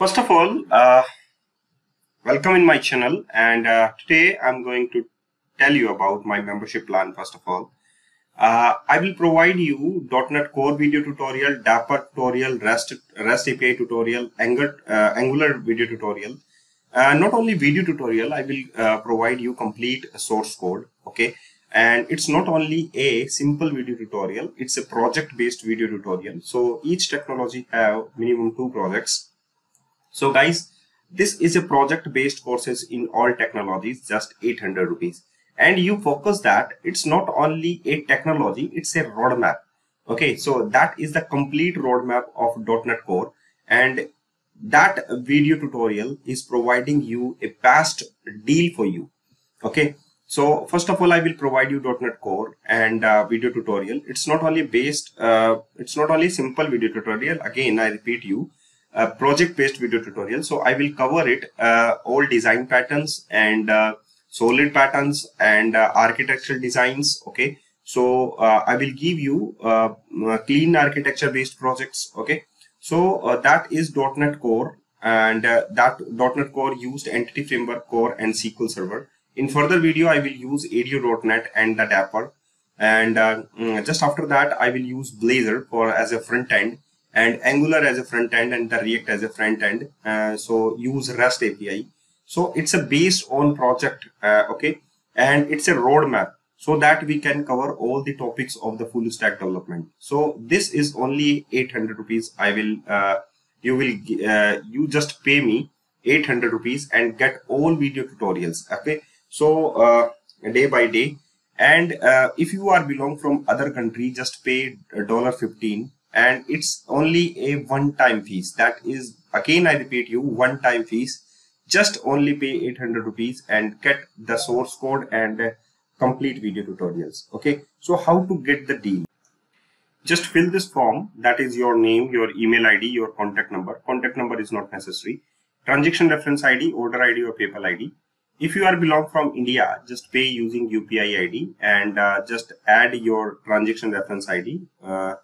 First of all, uh, welcome in my channel and uh, today I'm going to tell you about my membership plan first of all. Uh, I will provide you .NET Core video tutorial, Dapper tutorial, REST, REST API tutorial, Angular, uh, Angular video tutorial. Uh, not only video tutorial, I will uh, provide you complete source code. Okay, and it's not only a simple video tutorial; it's a project-based video tutorial. So each technology have minimum two projects. So guys, this is a project-based courses in all technologies, just 800 rupees. And you focus that it's not only a technology it's a roadmap. Okay so that is the complete roadmap of .NET Core. And that video tutorial is providing you a past deal for you. Okay so first of all I will provide you .NET Core and uh, video tutorial. It's not only based uh, it's not only simple video tutorial. Again I repeat you a project based video tutorial. So I will cover it uh, all design patterns and uh, solid patterns and uh, architectural designs okay? So uh, i will give you uh, clean architecture based projects okay? So that is. Net core and that. Net core used entity framework core and sql server. In further video i will use ADO.NET and the dapper. And mm, just after that i will use blazor for as a front end and angular as a front end and the react as a front end so use rest api. So it's a based on project uh, okay? And it's a roadmap so that we can cover all the topics of the full stack development. So this is only 800 rupees. I will uh, you will uh, you just pay me 800 rupees and get all video tutorials okay? So uh, day by day. And uh, if you are belong from other country just pay dollar 15 and it's only a one time fees. That is again i repeat you one time fees. Just only pay 800 rupees and get the source code and uh, complete video tutorials. Okay? So how to get the deal? Just fill this form. That is your name your email id your contact number. Contact number is not necessary. Transaction reference id order id or paypal id if you are belong from india just pay using upi id and uh, just add your transaction reference id uh,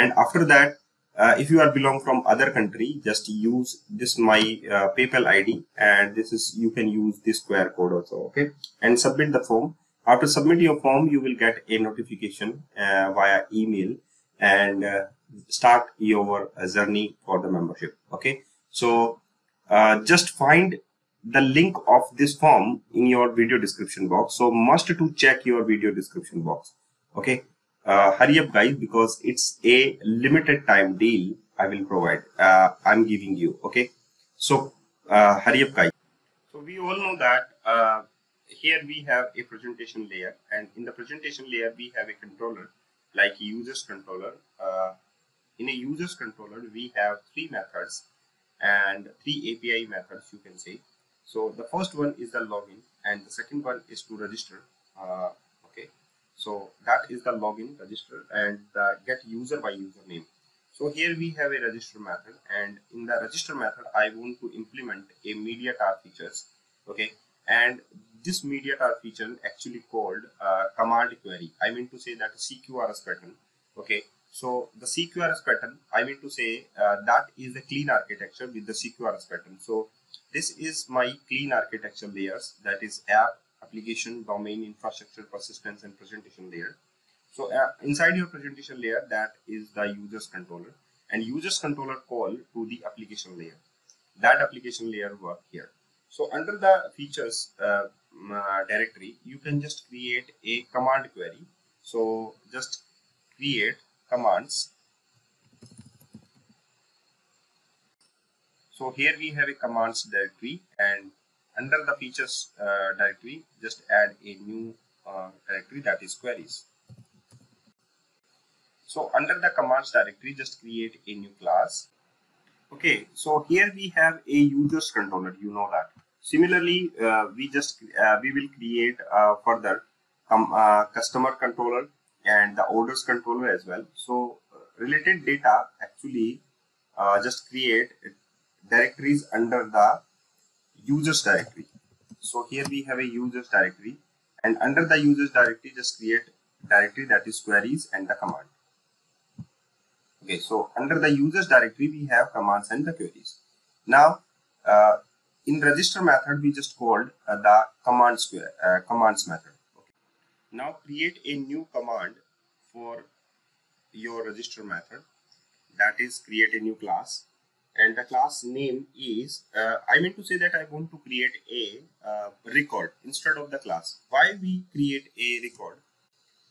and after that uh, if you are belong from other country just use this my uh, paypal id and this is you can use this QR code also okay? And submit the form. After submitting your form you will get a notification uh, via email and uh, start your uh, journey for the membership okay? So uh, just find the link of this form in your video description box. So must to check your video description box okay uh, hurry up guys because it's a limited time deal I will provide. Uh, I'm giving you okay? So uh, hurry up guys. So we all know that uh, here we have a presentation layer and in the presentation layer we have a controller like users controller. Uh, in a users controller we have three methods and three API methods you can say. So the first one is the login and the second one is to register uh, so that is the login register and the get user by username. So here we have a register method and in the register method, I want to implement a MediatR features. Okay. And this MediatR feature actually called uh, command query. I mean to say that CQRS pattern. Okay. So the CQRS pattern, I mean to say uh, that is the clean architecture with the CQRS pattern. So this is my clean architecture layers that is app application, domain, infrastructure, persistence, and presentation layer. So uh, inside your presentation layer, that is the users controller and users controller call to the application layer. That application layer work here. So under the features uh, uh, directory, you can just create a command query. So just create commands. So here we have a commands directory and under the features uh, directory just add a new uh, directory that is queries. So under the commands directory just create a new class. Okay so here we have a users controller you know that. Similarly uh, we just uh, we will create uh, further um, customer controller and the orders controller as well. So related data actually just create directories under the users directory. So here we have a users directory and under the users directory just create directory that is queries and the command. Okay, so under the users directory we have commands and the queries. Now, uh, in register method, we just called uh, the command square uh, commands method. Okay. Now create a new command for your register method. That is create a new class and the class name is uh, I mean to say that I want to create a uh, record instead of the class. Why we create a record?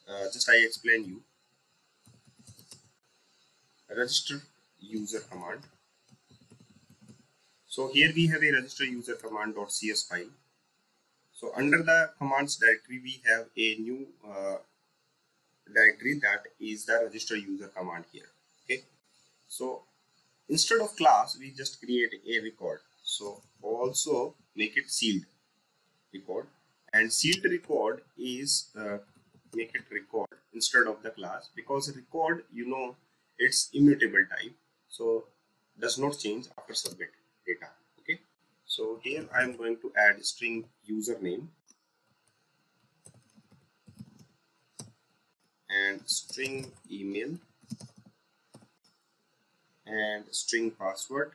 Uh, just I explain you. Register user command. So here we have a register user command.cs file. So under the commands directory we have a new uh, directory that is the register user command here. Okay? So instead of class we just create a record. So also make it sealed record. And sealed record is uh, make it record instead of the class. Because record you know it's immutable type. So does not change after submit data. Okay? So here i am going to add string username. And string email and string password.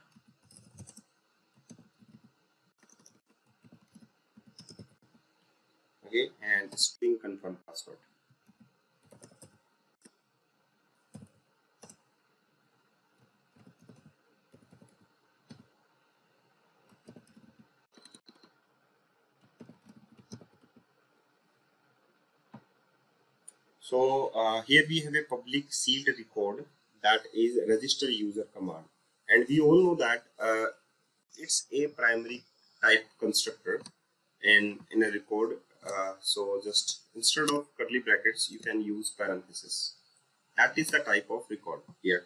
Okay and string confirm password. So uh, here we have a public sealed record that is register user command. And we all know that uh, it's a primary type constructor in in a record. Uh, so just instead of curly brackets you can use parentheses. That is the type of record here.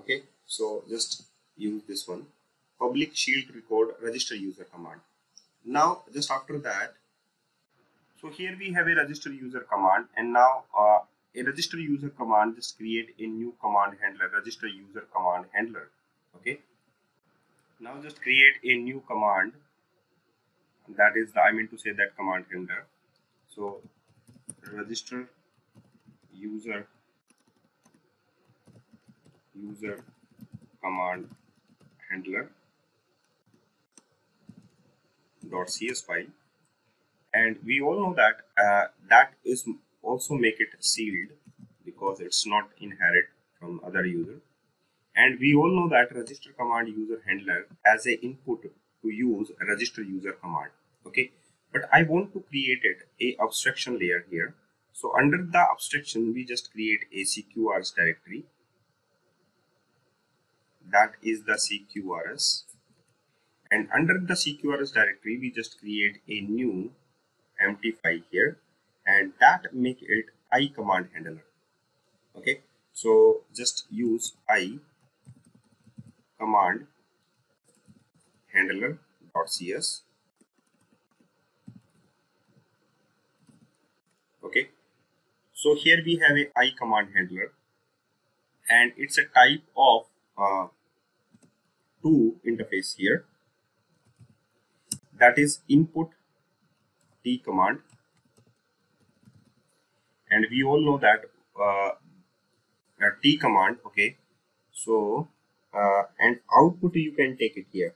Okay? So just use this one. Public sealed record register user command. Now just after that so here we have a register user command. And now uh, a register user command just create a new command handler register user command handler okay? Now just create a new command that is the, I mean to say that command handler. So register user user command handler dot cs file. And we all know that uh, that is also make it sealed because it's not inherit from other user. And we all know that register command user handler as a input to use register user command okay? But i want to create it a abstraction layer here. So under the abstraction we just create a cqrs directory. That is the cqrs and under the cqrs directory we just create a new empty file here and that make it i command handler. Okay? So just use i command handler dot cs okay? So here we have a i command handler and it's a type of uh, to interface here. That is input t command and we all know that uh, t command okay? So uh, and output you can take it here.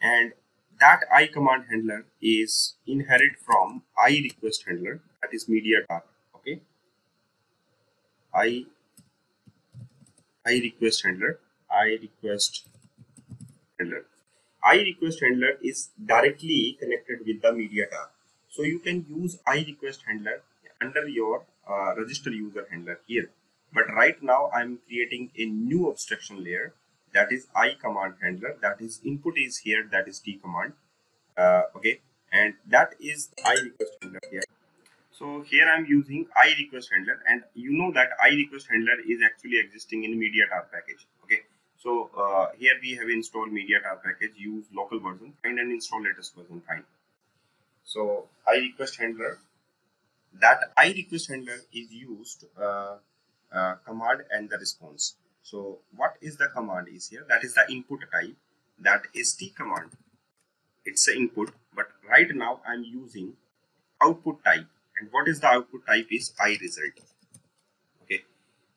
And that i command handler is inherit from i request handler that is media target okay? I i request handler i request handler. I request handler is directly connected with the MediatR. So you can use i request handler under your uh, register user handler here. But right now i'm creating a new abstraction layer. That is i command handler. That is input is here. That is t command. Uh, okay. And that is i request handler here. So here i'm using i request handler. And you know that i request handler is actually existing in MediatR package. Okay. So uh, here we have installed MediatR package. Use local version. Find and install latest version. Fine. So i request handler that I request handler is used uh, uh, command and the response. So what is the command is here? That is the input type. That is the command. It's the input, but right now I'm using output type. And what is the output type is I result. Okay.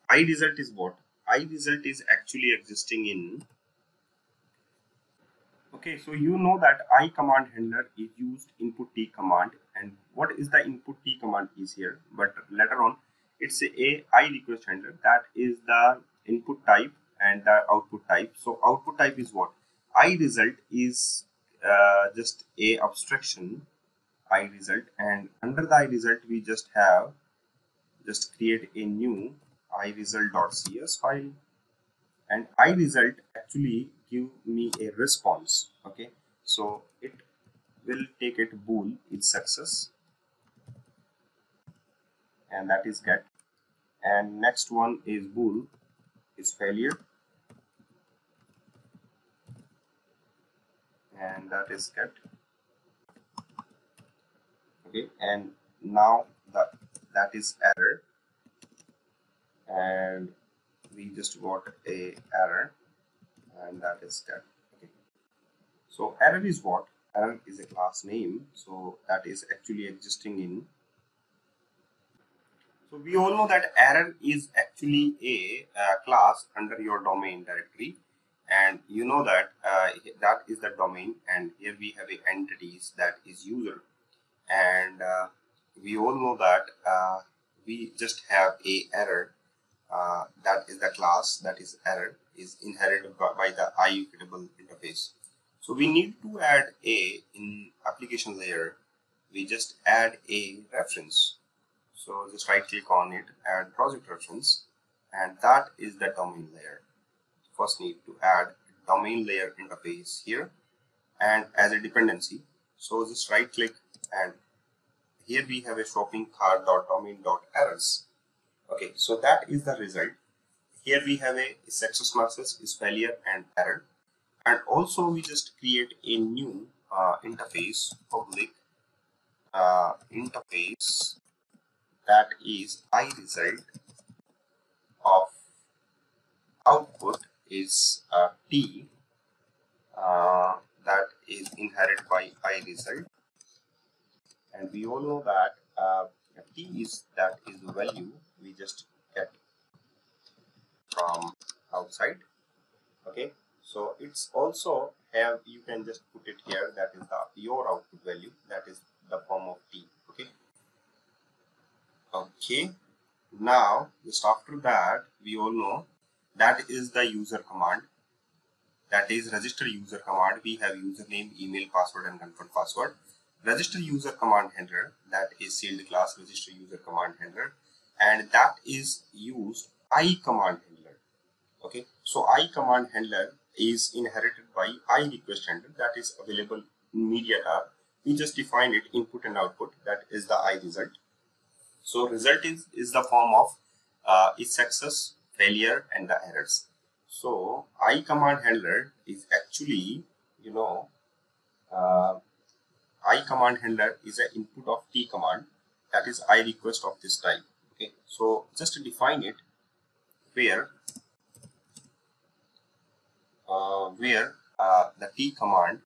I result is what? I result is actually existing in Okay, so you know that i command handler is used input t command. And what is the input t command is here? But later on it's a i request handler. That is the input type and the output type. So output type is what? I result is uh, just a abstraction i result. And under the i result we just have just create a new i result.cs file. And i result actually give me a response okay? So it will take it bool is success. And that is get. And next one is bool is failure. And that is get. Okay and now that that is error. And we just got a error and that is that. Okay. So error is what? Error is a class name so that is actually existing in. So we all know that error is actually a, class under your domain directory. And you know that uh, that is the domain and here we have a entities that is user. And uh, we all know that uh, we just have a error uh, that is the class that is error is inherited by the IEquatable interface. So we need to add a in application layer. We just add a reference. So just right click on it, add project reference, and that is the domain layer. First need to add domain layer interface here and as a dependency. So just right click and here we have a shopping cart dot domain dot errors. Okay, so that is the result here we have a success message is failure and error and also we just create a new uh, interface public uh, interface that is i result of output is uh, t uh, that is inherited by i result. And we all know that uh, t is that is the value. We just outside. Okay? So it's also have you can just put it here that is the your output value that is the form of t. Okay? Okay. Now just after that we all know that is the user command. That is register user command. We have username email password and confirm password. Register user command handler that is sealed class register user command handler. And that is used i command okay so i command handler is inherited by i request handler that is available in media tab we just define it input and output that is the i result. So result is is the form of uh, is success failure and the errors. So i command handler is actually you know uh, i command handler is an input of t command that is i request of this type. Okay so just define it where uh, where uh, the t command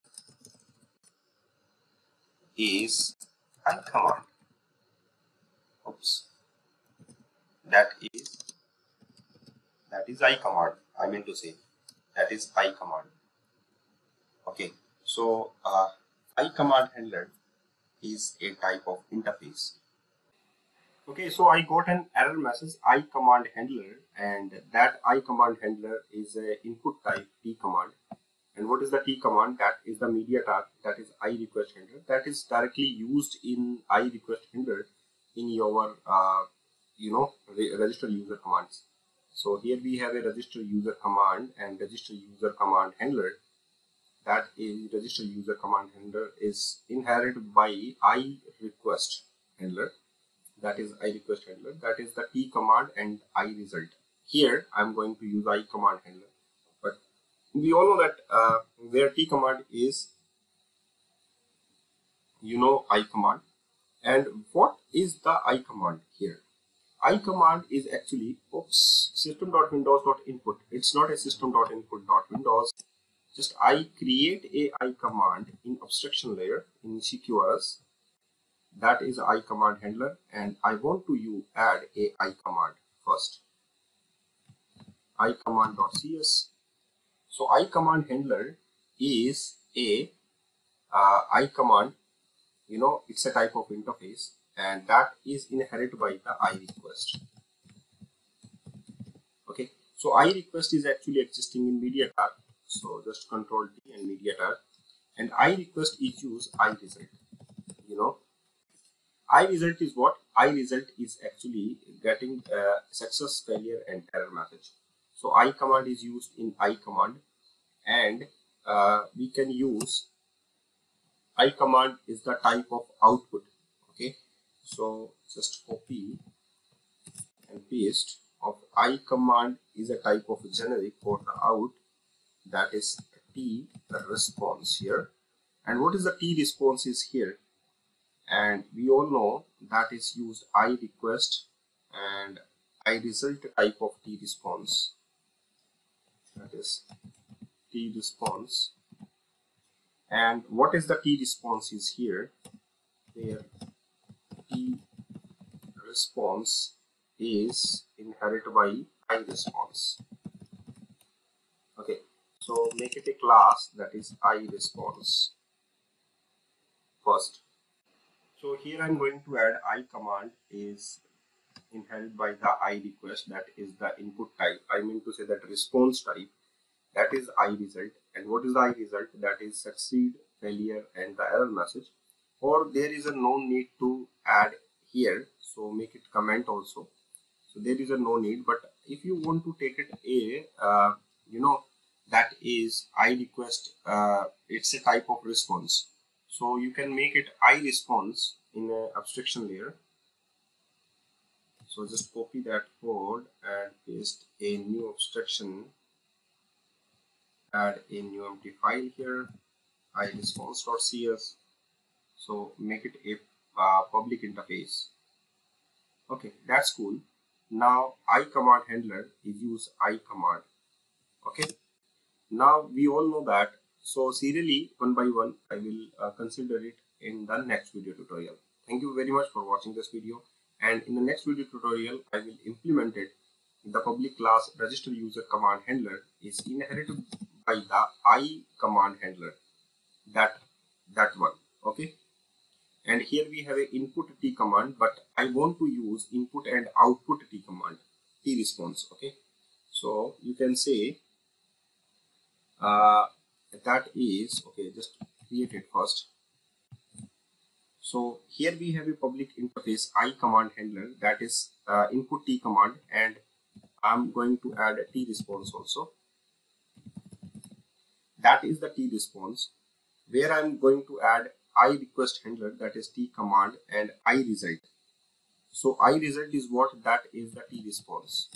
is i command. Oops. That is that is i command. I mean to say that is i command. Okay. So uh, i command handler is a type of interface Okay, so I got an error message i command handler and that i command handler is a input type t command. And what is the t command? That is the media tag that is i request handler that is directly used in i request handler in your uh, you know re register user commands. So here we have a register user command and register user command handler that is register user command handler is inherited by i request handler that is i request handler. That is the t command and i result. Here i'm going to use i command handler. But we all know that uh, where t command is you know i command. And what is the i command here? I command is actually oops system.windows.input it's not a system.input.windows just i create a i command in abstraction layer in cqrs that is i command handler and I want to you add a i command first. I command.cs so i command handler is a uh, I command you know it's a type of interface and that is inherited by the I request. Okay? So I request is actually existing in MediaTarget so just control T and MediaTarget and I request is use I result you know I result is what? I result is actually getting a success failure and error message. So I command is used in I command. And uh, we can use I command is the type of output. Okay? So just copy and paste of I command is a type of generic for the out. That is T response here. And what is the T response is here and we all know that is used I request and I result type of T response. That is T response. And what is the T response is here. Where T response is inherited by I response. Okay so make it a class that is I response. First so here I'm going to add I command is inherited by the I request that is the input type. I mean to say that response type that is I result. And what is the I result? That is succeed failure and the error message. Or there is a no need to add here so make it comment also. So there is a no need but if you want to take it a uh, you know that is I request uh, it's a type of response so you can make it I response in a abstraction layer. So just copy that code and paste a new abstraction. Add a new empty file here i response.cs so make it a uh, public interface. Okay that's cool. Now i command handler is use i command. Okay? Now we all know that so serially one by one i will uh, consider it in the next video tutorial. Thank you very much for watching this video. And in the next video tutorial i will implement it. The public class register user command handler is inherited by the i command handler. That that one. Okay? And here we have a input t command but i want to use input and output t command t response. Okay? So you can say uh, that is okay just create it first. So here we have a public interface i command handler that is uh, input t command and i'm going to add a t response also. That is the t response where i'm going to add i request handler that is t command and i result. So i result is what? That is the t response.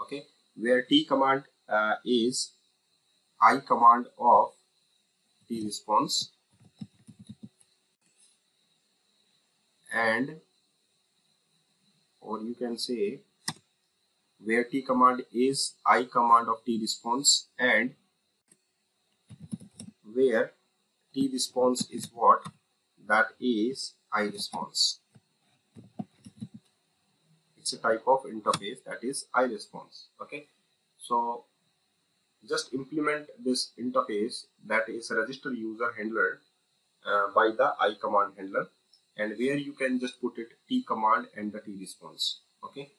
Okay where t command uh, is i command of t response and or you can say where t command is i command of t response and where t response is what? That is i response. It's a type of interface that is i response. Okay? So just implement this interface that is register user handler uh, by the i command handler and where you can just put it t command and the t response okay